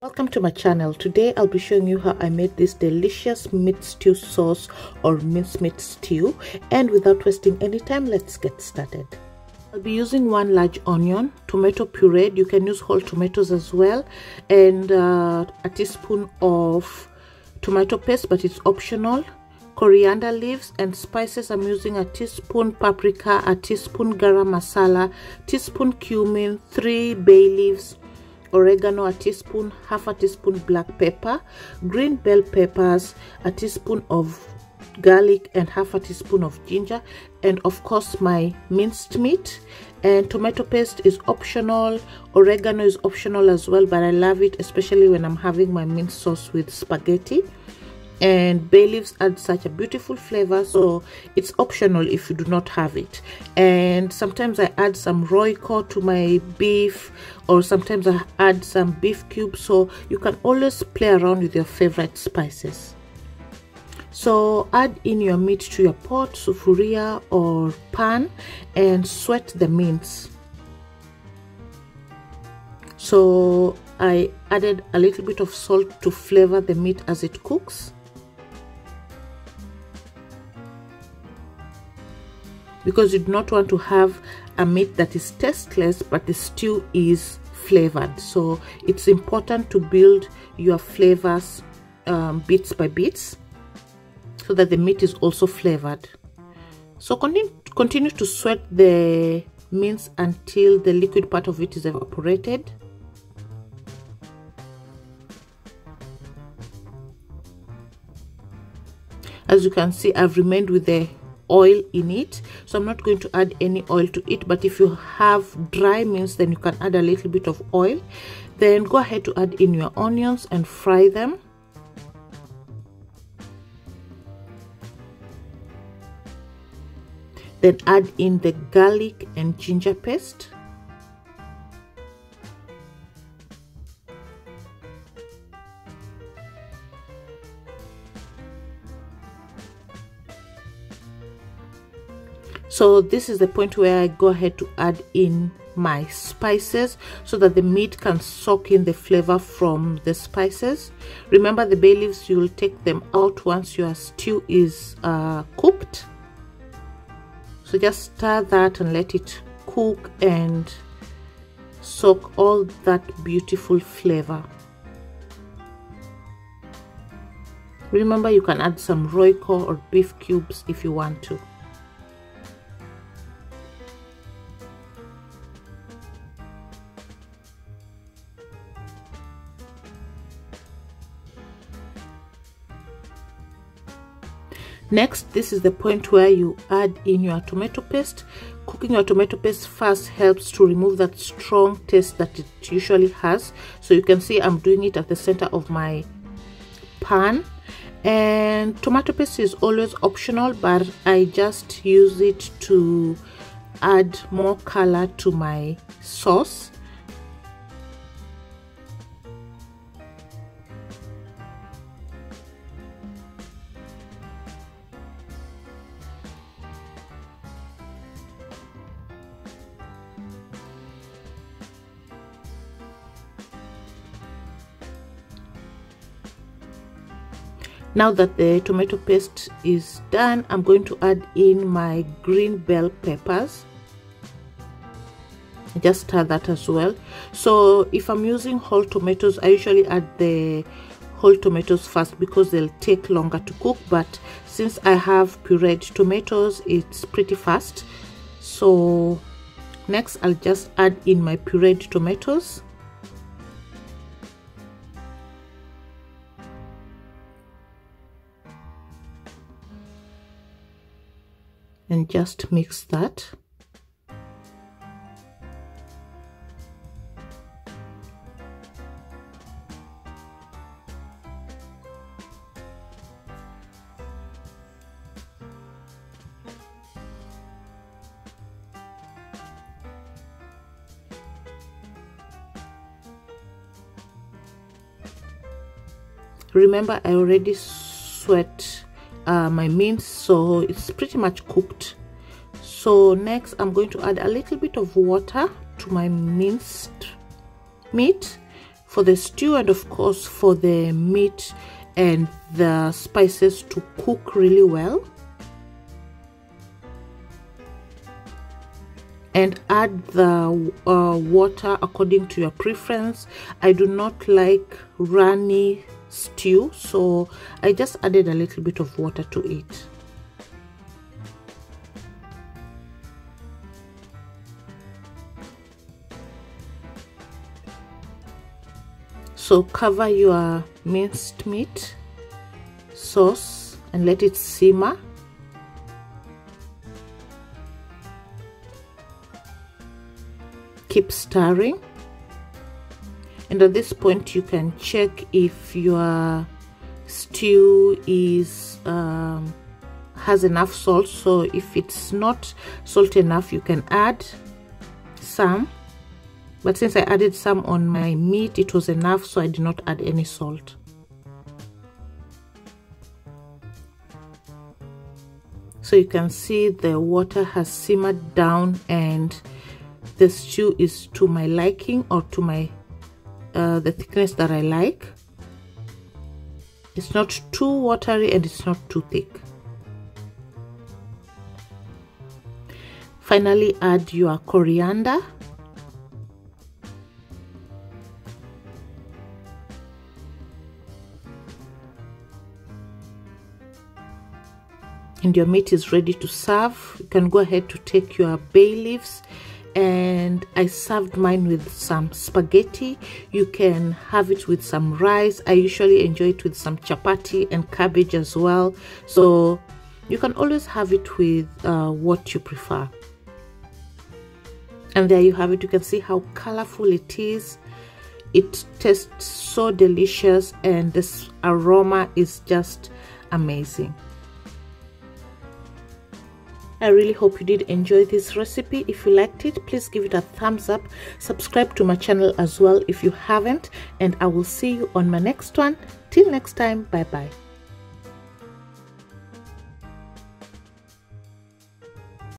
Welcome to my channel. Today I'll be showing you how I made this delicious meat stew sauce or mincemeat stew. And without wasting any time let's get started. I'll be using one large onion, tomato puree, you can use whole tomatoes as well. And uh, a teaspoon of tomato paste but it's optional. Coriander leaves and spices. I'm using a teaspoon paprika a teaspoon garam masala teaspoon cumin three bay leaves oregano a teaspoon half a teaspoon black pepper green bell peppers a teaspoon of garlic and half a teaspoon of ginger and of course my minced meat. And tomato paste is optional. Oregano is optional as well but i love it especially when i'm having my minced sauce with spaghetti and bay leaves add such a beautiful flavor so it's optional if you do not have it. And sometimes i add some royco to my beef or sometimes i add some beef cubes so you can always play around with your favorite spices. So add in your meat to your pot sufuria or pan and sweat the mince. So i added a little bit of salt to flavor the meat as it cooks because you do not want to have a meat that is tasteless but the stew is flavored. So it's important to build your flavors um, bits by bits so that the meat is also flavored. So continue, continue to sweat the mince until the liquid part of it is evaporated. As you can see I've remained with the oil in it. So i'm not going to add any oil to it but if you have dry mince then you can add a little bit of oil. Then go ahead to add in your onions and fry them. Then add in the garlic and ginger paste so this is the point where i go ahead to add in my spices so that the meat can soak in the flavor from the spices. Remember the bay leaves you will take them out once your stew is uh, cooked. So just stir that and let it cook and soak all that beautiful flavor. Remember you can add some royco or beef cubes if you want to next this is the point where you add in your tomato paste. Cooking your tomato paste first helps to remove that strong taste that it usually has. So you can see i'm doing it at the center of my pan. And tomato paste is always optional but i just use it to add more color to my sauce now that the tomato paste is done i'm going to add in my green bell peppers. Just stir that as well. So if i'm using whole tomatoes i usually add the whole tomatoes first because they'll take longer to cook. But since i have pureed tomatoes it's pretty fast. So next i'll just add in my pureed tomatoes and just mix that. Remember i already sweat uh, my mince so it's pretty much cooked. So next i'm going to add a little bit of water to my minced meat. For the stew and of course for the meat and the spices to cook really well. And add the uh, water according to your preference. I do not like runny stew. So i just added a little bit of water to it. So cover your minced meat sauce and let it simmer. Keep stirring and at this point you can check if your stew is um, has enough salt. So if it's not salt enough you can add some. But since I added some on my meat it was enough so I did not add any salt. So you can see the water has simmered down and the stew is to my liking or to my uh, the thickness that I like. It's not too watery and it's not too thick. Finally add your coriander. And your meat is ready to serve. You can go ahead to take your bay leaves and I served mine with some spaghetti. You can have it with some rice. I usually enjoy it with some chapati and cabbage as well. So you can always have it with uh, what you prefer. And there you have it. You can see how colorful it is. It tastes so delicious and this aroma is just amazing. I really hope you did enjoy this recipe. If you liked it, please give it a thumbs up. Subscribe to my channel as well if you haven't. And I will see you on my next one. Till next time, bye-bye.